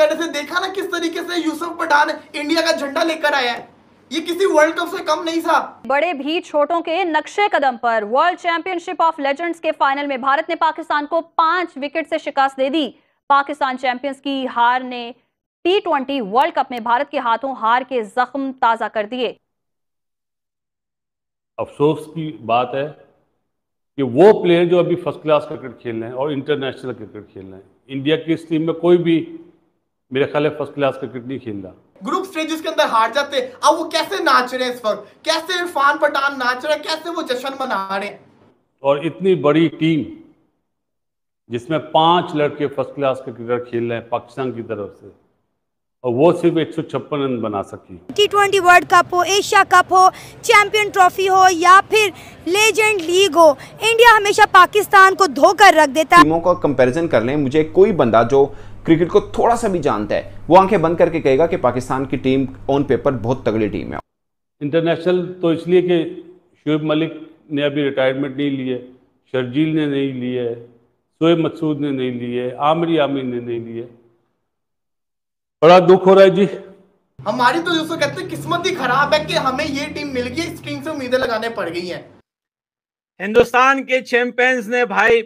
करने से देखा ना किस तरीके से यूसुफ पठान इंडिया का झंडा लेकर आया है। ये किसी वर्ल्ड कप से कम नहीं था। बड़े भी छोटों के नक्शे कदम पर वर्ल्ड चैंपियनशिप ऑफ़ लेजेंड्स के फाइनल में भारत ने पाकिस्तान को पाँच विकेट से शिकस्त दे दी। पाकिस्तान चैंपियंस की हार ने टी ट्वेंटी वर्ल्ड कप में भारत के हाथों हार के जख्म ताज़ा कर दिए। अफसोस की बात है कि वो प्लेयर जो अभी फ़र्स्ट क्लास क्रिकेट खेल रहे हैं और इंटरनेशनल क्रिकेट खेल रहे हैं इंडिया की इस टीम में कोई भी मेरे ख्याल है फ़र्स्ट क्लास क्रिकेट नहीं खेल रहा ग्रुप स्टेजेस के अंदर हार जाते अब वो कैसे नाच रहे हैं इस वक्त? कैसे इरफान पठान नाच रहे हैं? कैसे वो जश्न मना रहे हैं? और इतनी बड़ी टीम जिसमें पाँच लड़के फ़र्स्ट क्लास क्रिकेटर खेल रहे हैं पाकिस्तान की तरफ़ से। और वो सिर्फ़ एक सौ छप्पन रन बना सकी। टी ट्वेंटी वर्ल्ड कप हो एशिया कप हो चैंपियन ट्रॉफी हो या फिर लेजेंड लीग हो इंडिया हमेशा पाकिस्तान को धोकर रख देता है। टीमों का कंपैरिजन कर लें मुझे कोई बंदा जो क्रिकेट को थोड़ा सा भी जानता है वो आँखें बंद करके कहेगा कि पाकिस्तान की टीम ऑन पेपर बहुत तगड़ी टीम है। इंटरनेशनल तो इसलिए कि शुएब मलिक ने अभी रिटायरमेंट नहीं ली है शर्जील ने नहीं ली है शोएब मकसूद ने नहीं ली है आमरी आमिर ने नहीं ली है। बड़ा दुख हो रहा है जी। हमारी तो दोस्तों कहते हैं किस्मत ही खराब है कि हमें ये टीम मिल गई इस टीम से उम्मीदें लगाने पड़ गई हैं। हिंदुस्तान के चैंपियंस ने भाई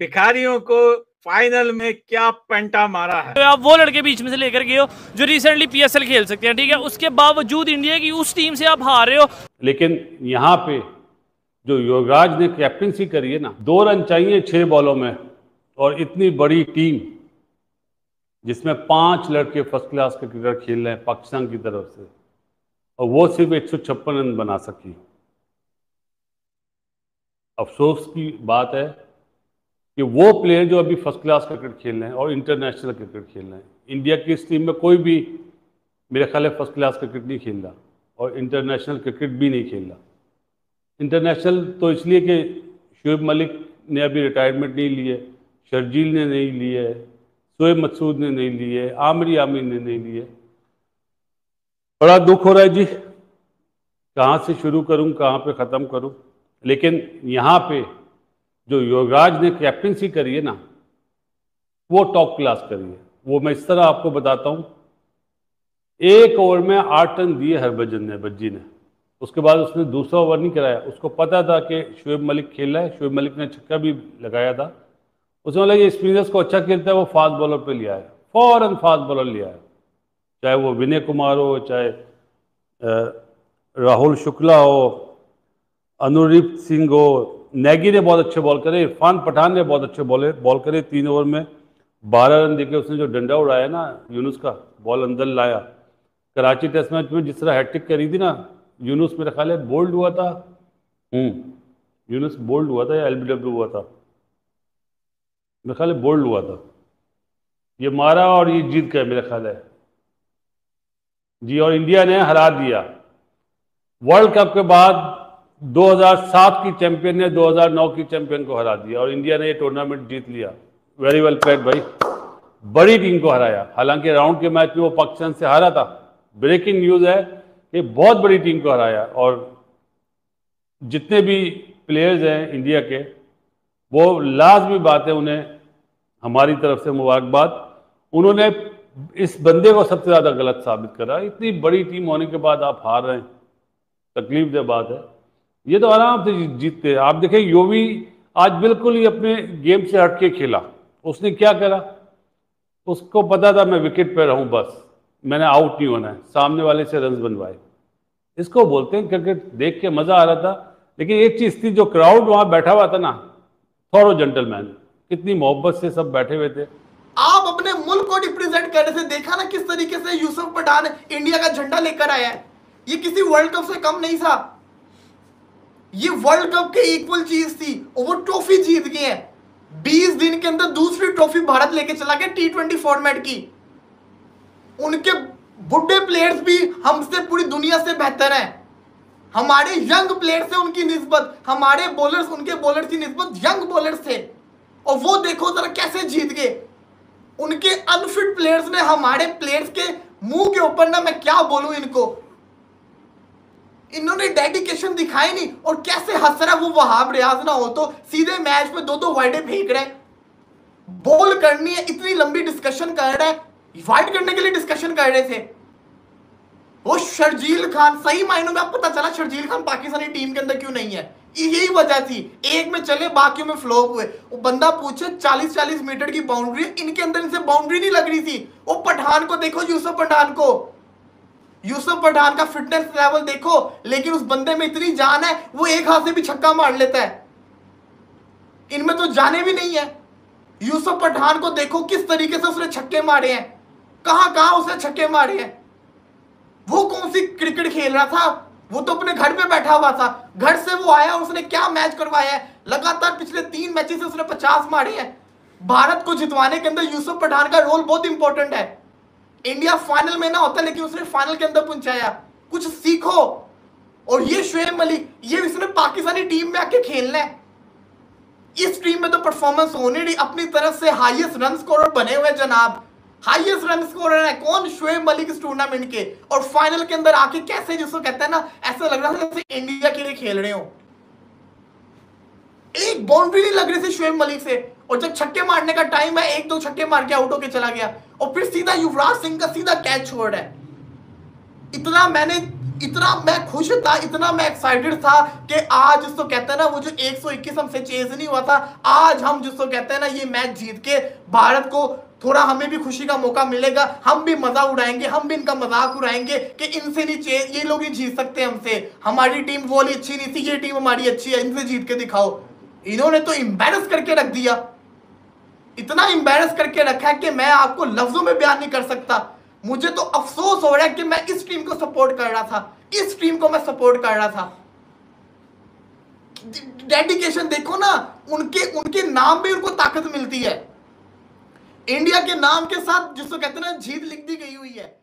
भिखारियों को फाइनल में क्या पेंटा मारा है? तो आप वो लड़के बीच में से लेकर गए हो जो रिसेंटली पीएसएल खेल सकते हैं ठीक है? उसके बावजूद इंडिया की उस टीम से आप हार रहे हो। लेकिन यहाँ पे जो युवराज ने कैप्टनसी करी है ना दो रन चाहिए छह बॉलों में और इतनी बड़ी टीम जिसमें पाँच लड़के फ़र्स्ट क्लास क्रिकेटर खेल रहे हैं पाकिस्तान की तरफ़ से। और वो सिर्फ़ एक सौ छप्पन रन बना सकी। अफसोस की बात है कि वो प्लेयर जो अभी फ़र्स्ट क्लास क्रिकेट खेल रहे हैं और इंटरनेशनल क्रिकेट खेल रहे हैं इंडिया की इस टीम में कोई भी मेरे ख्याल है फ़र्स्ट क्लास क्रिकेट नहीं खेल रहा और इंटरनेशनल क्रिकेट भी नहीं खेल रहा। इंटरनेशनल तो इसलिए कि शुएब मलिक ने अभी रिटायरमेंट नहीं ली है, शर्जील ने नहीं ली है शोएब मकसूद ने नहीं ली है आमरी आमिर ने नहीं ली है बड़ा दुख हो रहा है जी, कहाँ से शुरू करूँ, कहाँ पे ख़त्म करूँ? लेकिन यहाँ पे जो योगराज ने कैप्टनसी करी है ना, वो टॉप क्लास करी है। वो मैं इस तरह आपको बताता हूँ, एक ओवर में आठ रन दिए हरभजन ने बज्जी ने। उसके बाद उसने दूसरा ओवर नहीं कराया। उसको पता था कि शुएब मलिक खेल रहा है, शुएब मलिक ने छक्का भी लगाया था। उसने बोला स्पिनर्स को अच्छा खेलता है, वो फास्ट बॉलर पे लिया है। फ़ौरन फास्ट बॉलर लिया है। चाहे वो विनय कुमार हो, चाहे राहुल शुक्ला हो, अनुरीप सिंह हो, नेगी ने बहुत अच्छे बॉल करे, इरफान पठान ने बहुत अच्छे बॉल बॉल करे तीन ओवर में। बारह रन देके उसने जो डंडा उड़ाया ना, यूनुस का बॉल अंदर लाया। कराची टेस्ट मैच में जिस तरह हैट्रिक करी थी ना, यूनुस मेरा ख्याल है बोल्ड हुआ था। यूनुस बोल्ड हुआ था या एलबीडब्ल्यू हुआ था। मेरा ख्याल बोल्ड हुआ था। ये मारा और ये जीत गए मेरा ख्याल है जी, और इंडिया ने हरा दिया। वर्ल्ड कप के बाद 2007 की चैंपियन ने 2009 की चैंपियन को हरा दिया और इंडिया ने ये टूर्नामेंट जीत लिया। वेरी वेल प्लेड भाई। बड़ी टीम को हराया। हालाँकि राउंड के मैच में वो पाकिस्तान से हारा था। ब्रेकिंग न्यूज़ है कि बहुत बड़ी टीम को हराया और जितने भी प्लेयर्स हैं इंडिया के वो लाजमी बात है उन्हें, हमारी तरफ़ से मुबारकबाद। उन्होंने इस बंदे को सबसे ज़्यादा गलत साबित करा। इतनी बड़ी टीम होने के बाद आप हार रहे हैं। तकलीफ़ दे बात है। ये तो आराम से जीतते आप देखें, योवी आज बिल्कुल ही अपने गेम से हट के खेला। उसने क्या करा? उसको पता था, मैं विकेट पे रहूँ बस। मैंने आउट नहीं होना है। सामने वाले से रन बनवाए। इसको बोलते हैं, क्रिकेट देख के मज़ा आ रहा था। लेकिन एक चीज़ थी, जो क्राउड वहाँ बैठा हुआ था ना थोरो जेंटलमैन कितनी मोहब्बत से सब बैठे हुए थे। आप अपने मुल्क को रिप्रेजेंट करने से देखा ना किस तरीके से यूसुफ पठान इंडिया का झंडा लेकर आया है। ये किसी वर्ल्ड कप से कम नहीं था। ये वर्ल्ड कप के इक्वल चीज़ थी, और वो ट्रॉफी जीत गए हैं। बीस दिन के अंदर दूसरी ट्रॉफी भारत लेके चला गया टी ट्वेंटी फॉर्मेट की। उनके बुढ़े प्लेयर्स भी हमसे पूरी दुनिया से बेहतर हैं। हमारे यंग प्लेयर से उनकी निस्बत, हमारे बॉलर्स उनके बॉलर की निस्बत यंग बॉलर्स थे और वो देखो जरा कैसे जीत गए। उनके अनफिट प्लेयर्स ने हमारे प्लेयर्स के मुँह के ऊपर ना मैं क्या बोलूँ इनको। इन्होंने डेडिकेशन दिखाई नहीं, और कैसे हंस रहा वो वहाब रियाज ना हो तो सीधे मैच में दो दो वाइडे फेंक रहे बॉल करनी है, इतनी लंबी डिस्कशन कर रहा है। वाइड करने के लिए डिस्कशन कर रहे थे। वो शर्जील खान, सही मायनों में अब पता चला शर्जील खान पाकिस्तानी टीम के अंदर क्यों नहीं है? यही वजह थी। एक में चले, बाकियों में फ्लॉप हुए। वो बंदा पूछे 40 40 मीटर की बाउंड्री, इनके अंदर इनसे बाउंड्री नहीं लग रही थी। वो पठान को देखो, यूसुफ पठान को। यूसुफ पठान का फिटनेस लेवल देखो, लेकिन उस बंदे में इतनी जान है, वो एक हाथ से भी छक्का मार लेता है। इनमें तो जाने भी नहीं है। यूसुफ पठान को देखो, किस तरीके से उसने छक्के मारे हैं। कहाँ कहाँ उसने छक्के मारे हैं। वो कौन सी क्रिकेट खेल रहा था? वो तो अपने घर पे बैठा हुआ था। घर से वो आया उसने क्या मैच करवाया है? लगातार पिछले तीन मैचेस से उसने पचास मारे हैं। भारत को जितवाने के अंदर यूसुफ पठान का रोल बहुत इंपॉर्टेंट है। इंडिया फाइनल में ना होता, लेकिन उसने फाइनल के अंदर पहुँचाया। कुछ सीखो। और ये शुएब मलिक ये इसने पाकिस्तानी टीम में आके खेलना है। इस टीम में तो परफॉर्मेंस होने अपनी तरफ़ से हाईएस्ट रन स्कोरर बने हुए जनाब। हाईएस्ट रन स्कोरर है, कौन? शुएब मलिक इस टूर्नामेंट के। और फाइनल के अंदर आके कैसे जिसको कहते हैं ना, ऐसा लग रहा था जैसे इंडिया के लिए खेल रहे हो। एक बाउंड्री नहीं लग रही थी शुएब मलिक से। और जब छक्के मारने का टाइम है, एक दो छक्के मार के आउट होके चला गया। और फिर सीधा युवराज सिंह का सीधा कैच छोड़ है। इतना मैंने इतना मैं खुश था, इतना मैं एक्साइटेड था कि आज जिसको कहते हैं ना, वो जो 121 हमसे चेज नहीं हुआ था, आज हम जिसको कहते हैं ना, ये मैच जीत के भारत को थोड़ा हमें भी खुशी का मौका मिलेगा, हम भी मज़ा उड़ाएँगे, हम भी इनका मज़ाक उड़ाएँगे कि इनसे नहीं चेज ये लोग नहीं जीत सकते हमसे। हमारी टीम वो अच्छी नहीं थी, ये टीम हमारी अच्छी है, इनसे जीत के दिखाओ। इन्होंने तो इम्बेरस करके रख दिया। इतना इम्बेरस करके रखा है कि मैं आपको लफ्जों में बयान नहीं कर सकता। मुझे तो अफसोस हो रहा है कि मैं इस टीम को सपोर्ट कर रहा था। इस टीम को मैं सपोर्ट कर रहा था। डेडिकेशन देखो ना, उनके उनके नाम में उनको ताकत मिलती है। इंडिया के नाम के साथ, जिसको कहते हैं ना, जीत लिख दी गई हुई है।